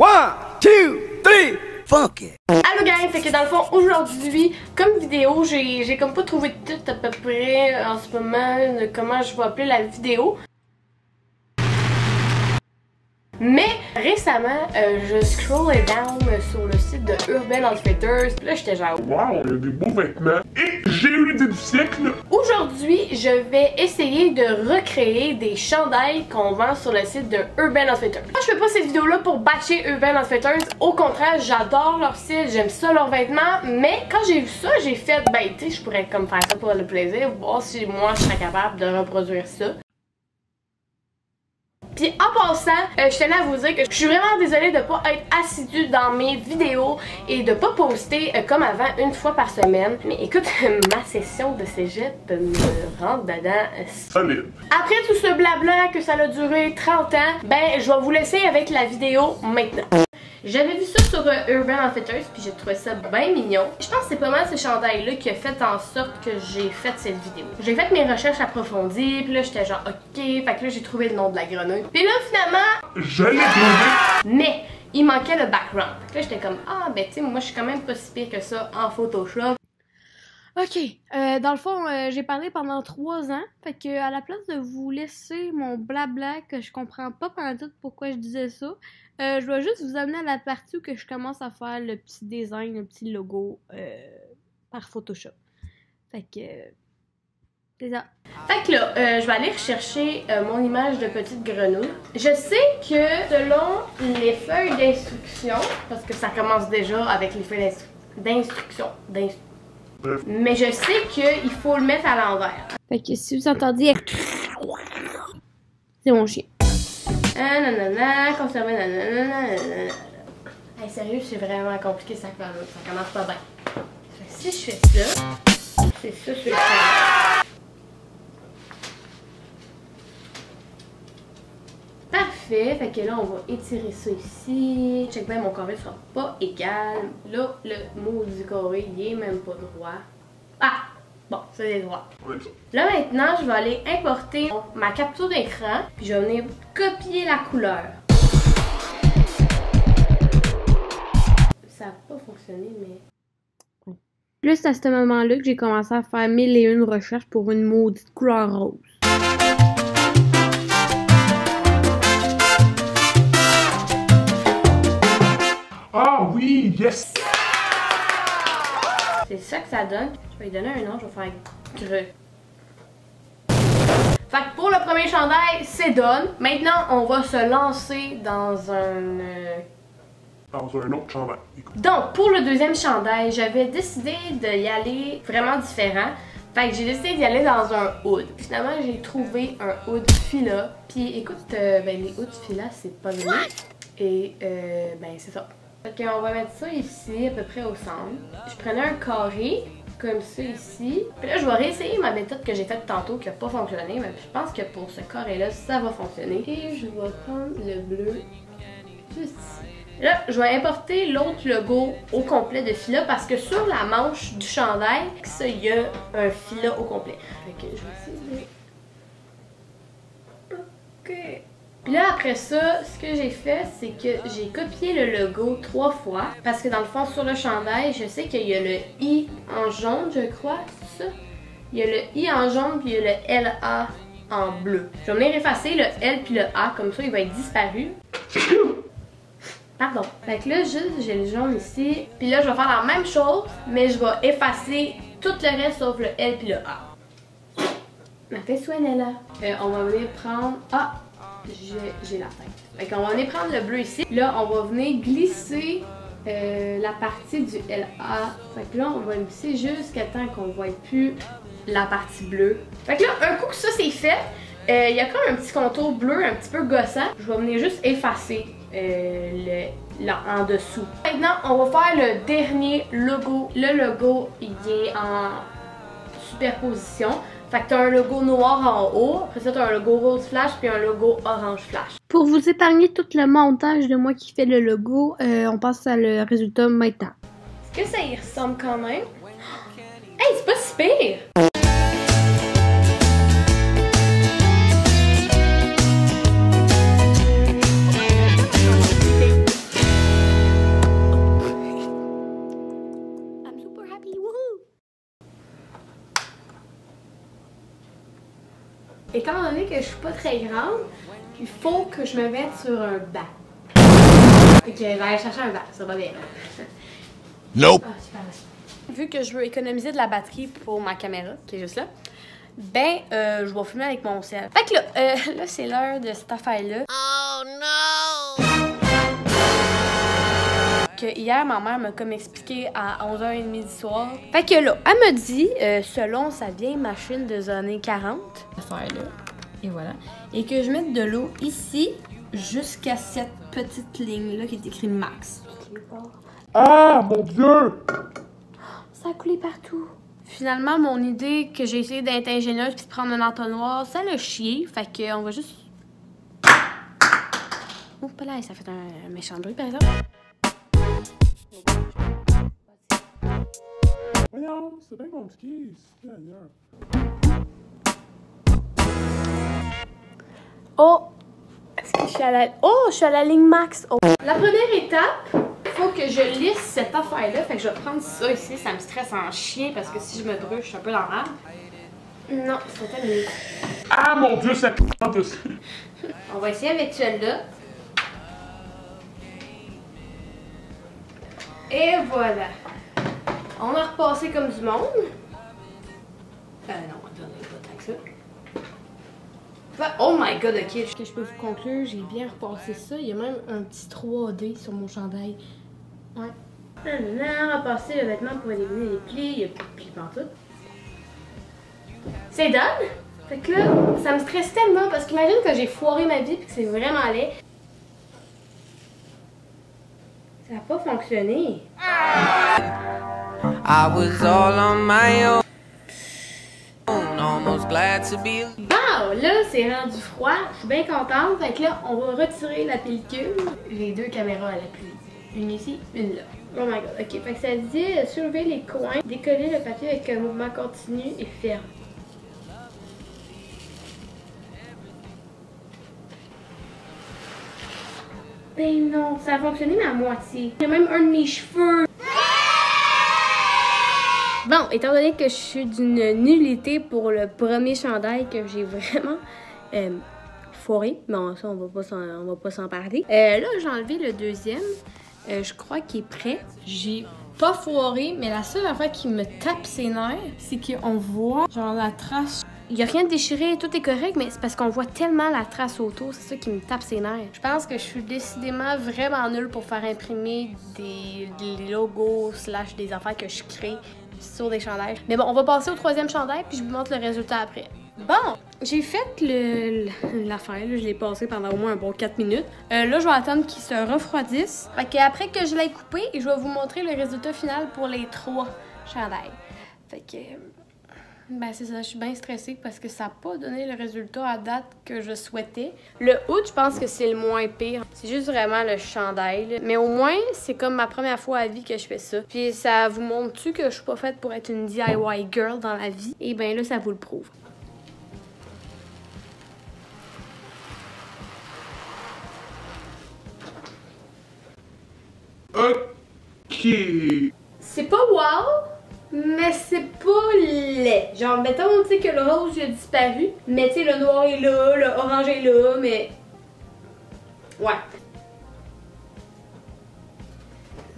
One, two, three, fuck it. Allô gang, fait que dans le fond aujourd'hui, comme vidéo, j'ai j'ai comme pas trouvé tout à peu près en ce moment de comment je vais appeler la vidéo. Mais récemment, euh, je scrollais down sur le site de Urban Outfitters, pis là j'étais genre Wow, il y a des beaux vêtements. Et l'idée du siècle. Aujourd'hui, je vais essayer de recréer des chandails qu'on vend sur le site de Urban Outfitters. Moi, je fais pas cette vidéo-là pour bâcher Urban Outfitters. Au contraire, j'adore leur site, j'aime ça leurs vêtements. Mais quand j'ai vu ça, j'ai fait, ben, tu sais, je pourrais comme faire ça pour le plaisir, voir si moi je serais capable de reproduire ça. Puis en passant, euh, je tenais à vous dire que je suis vraiment désolée de pas être assidue dans mes vidéos et de pas poster euh, comme avant une fois par semaine. Mais écoute, ma session de cégep me rentre dedans. euh, Solide. Après tout ce blabla que ça a duré 30 ans, ben je vais vous laisser avec la vidéo maintenant. J'avais vu ça sur euh, Urban Outfitters puis j'ai trouvé ça bien mignon. Je pense que c'est pas mal ce chandail là qui a fait en sorte que j'ai fait cette vidéo. J'ai fait mes recherches approfondies puis là j'étais genre ok, fait que là j'ai trouvé le nom de la grenouille. Puis là finalement, Je l'ai trouvé. mais il manquait le background. Fait que là j'étais comme ah ben tu sais moi je suis quand même pas si pire que ça en Photoshop. Ok, euh, dans le fond, euh, j'ai parlé pendant trois ans. Fait que à la place de vous laisser mon blabla que je comprends pas pendant tout pourquoi je disais ça, euh, je vais juste vous amener à la partie où que je commence à faire le petit design, le petit logo euh, par Photoshop. Fait que euh, c'est ça. Fait que là, euh, je vais aller rechercher euh, mon image de petite grenouille. Je sais que selon les feuilles d'instruction, parce que ça commence déjà avec les feuilles d'instru- d'instruction, mais je sais qu'il faut le mettre à l'envers. Fait que si vous entendiez, c'est mon chien. Ah, nanana, conserver, nanana, nanana. Hey, sérieux, c'est vraiment compliqué ça, ça commence pas bien. Si je fais ça, c'est ça sur le feuille. Parfait, fait que là on va étirer ça ici. Check bien, mon carré sera pas égal. Là, le mot du carré, il est même pas droit. Bon, c'est droit. Ouais. Là maintenant, je vais aller importer ma capture d'écran, puis je vais venir copier la couleur. Ça n'a pas fonctionné, mais... C'est à ce moment-là que j'ai commencé à faire mille et une recherches pour une maudite couleur rose. Ah oui, yes. C'est ça que ça donne. Je vais lui donner un nom, je vais faire greu. Fait que pour le premier chandail, c'est done. Maintenant, on va se lancer dans un... euh, Dans un autre chandail. Écoute. Donc, pour le deuxième chandail, j'avais décidé d'y aller vraiment différent. Fait que j'ai décidé d'y aller dans un hood. Finalement, j'ai trouvé un hood fila. Puis écoute, euh, ben les hoods fila, c'est pas mieux. Et euh, ben c'est ça. Fait qu'on va mettre ça ici, à peu près au centre. Je prenais un carré, comme ça ici. Puis là, je vais réessayer ma méthode que j'ai faite tantôt, qui a pas fonctionné. Mais je pense que pour ce carré-là, ça va fonctionner. Et je vais prendre le bleu juste ici. Là, je vais importer l'autre logo au complet de fila parce que sur la manche du chandail, ça, il y a un fila au complet. Fait que je vais essayer de... Ok. Puis là, après ça, ce que j'ai fait, c'est que j'ai copié le logo trois fois. Parce que dans le fond, sur le chandail, je sais qu'il y a le I en jaune, je crois, ça? Il y a le I en jaune, puis il y a le LA en bleu. Je vais venir effacer le L puis le A, comme ça, il va être disparu. Pardon. Fait que là, juste, j'ai le jaune ici. Puis là, je vais faire la même chose, mais je vais effacer tout le reste sauf le L puis le A. Ma tête est là. Euh, on va venir prendre... Ah! J'ai la tête. Fait va venir prendre le bleu ici. Là, on va venir glisser euh, la partie du LA. Fait que là, on va glisser jusqu'à temps qu'on voit plus la partie bleue. Fait que là, un coup que ça c'est fait, euh, il y a comme un petit contour bleu un petit peu gossant. Je vais venir juste effacer euh, le, là, en dessous. Maintenant, on va faire le dernier logo. Le logo, il est en superposition. Fait que t'as un logo noir en haut, après ça t'as un logo rose flash puis un logo orange flash. Pour vous épargner tout le montage de moi qui fait le logo, euh, on passe à le résultat maintenant. Est-ce que ça y ressemble quand même? Hey, c'est pas si pire! Je suis pas très grande, il faut que je me mette sur un banc. Ok, je vais aller chercher un banc, ça va bien. Nope. Ah, super. Vu que je veux économiser de la batterie pour ma caméra, qui est juste là, ben, euh, je vais filmer avec mon cell. Fait que là, euh, là c'est l'heure de cette affaire-là. Oh no. Que hier, ma mère m'a comme expliqué à 11h30 du soir. Fait que là, elle me dit, euh, selon sa vieille machine des années 40, affaire-là, et voilà, et que je mette de l'eau ici jusqu'à cette petite ligne-là qui est écrit max. Ah, mon Dieu! Ça a coulé partout. Finalement, mon idée que j'ai essayé d'être ingénieuse puis de prendre un entonnoir, ça l'a chié. Fait que on va juste. Oh, pas là, ça fait un méchant bruit par exemple. Voyons, c'est bien compliqué. C'est Oh! Est-ce que je suis à la. Oh, je suis à la ligne max. Oh. La première étape, faut que je lisse cette affaire-là. Fait que je vais prendre ça ici. Ça me stresse en chien parce que si je me brûle, je suis un peu dans la merde. Non, c'est terminé. Ah, mon Dieu, ça plante aussi. On va essayer avec celle-là. Et voilà. On a repassé comme du monde. Euh, non, attendez, pas tant que ça. Oh my god, ok. Ce que je peux vous conclure, j'ai bien repassé ça. Il y a même un petit 3D sur mon chandail. Ouais. Non, repasser le vêtement pour éliminer les plis. Il n'y a plus de plis pantoute. C'est done! Fait que là, ça me stresse tellement parce qu'imagine que j'ai foiré ma vie puis que c'est vraiment laid. Ça n'a pas fonctionné. I was all on my own, Bon, là, c'est rendu froid. Je suis bien contente. Fait que là, on va retirer la pellicule. J'ai deux caméras à l'appui. Une ici, une là. Oh my god. Ok, fait que ça dit euh, soulever les coins, décoller le papier avec un mouvement continu et ferme. Ben non, ça a fonctionné mais à moitié. Il y a même un de mes cheveux. Bon, étant donné que je suis d'une nullité pour le premier chandail que j'ai vraiment euh, foiré, bon, ça, on va pas s'en, on va pas s'en parler. Euh, là, j'ai enlevé le deuxième. Euh, je crois qu'il est prêt. J'ai pas foiré, mais la seule affaire qui me tape ses nerfs, c'est qu'on voit genre la trace. Il y a rien de déchiré, tout est correct, mais c'est parce qu'on voit tellement la trace autour, c'est ça qui me tape ses nerfs. Je pense que je suis décidément vraiment nulle pour faire imprimer des, des logos slash des affaires que je crée sur des chandails. Mais bon, on va passer au troisième chandail, puis je vous montre le résultat après. Bon, j'ai fait le- l'affaire, je l'ai passé pendant au moins un bon 4 minutes. Euh, là, je vais attendre qu'il se refroidisse. Fait que après que je l'ai coupé, je vais vous montrer le résultat final pour les trois chandails. Fait que, ben c'est ça, je suis bien stressée parce que ça n'a pas donné le résultat à date que je souhaitais. Le hood, je pense que c'est le moins pire. C'est juste vraiment le chandail. là. Mais au moins, c'est comme ma première fois à vie que je fais ça. Puis ça vous montre-tu que je suis pas faite pour être une DIY girl dans la vie? Et ben là, ça vous le prouve. Ok. C'est pas wow, mais c'est pas laid. Genre, mettons, tu sais, que le rose il a disparu, mais tu sais, le noir est là, le orange est là, mais. Ouais.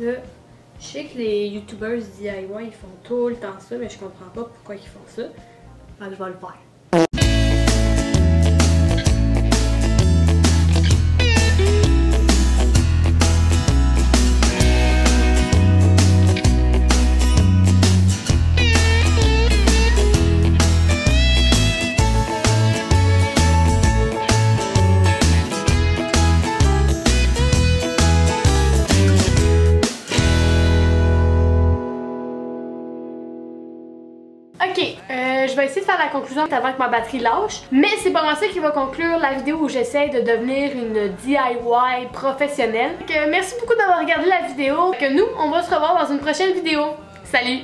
Là, je sais que les youtubeurs DIY font tout le temps ça, mais je comprends pas pourquoi ils font ça. Fait que je vais le faire. Vais essayer de faire la conclusion avant que ma batterie lâche. Mais c'est pas moi ça qui va conclure la vidéo où j'essaie de devenir une DIY professionnelle. Donc, merci beaucoup d'avoir regardé la vidéo. Que nous, on va se revoir dans une prochaine vidéo. Salut!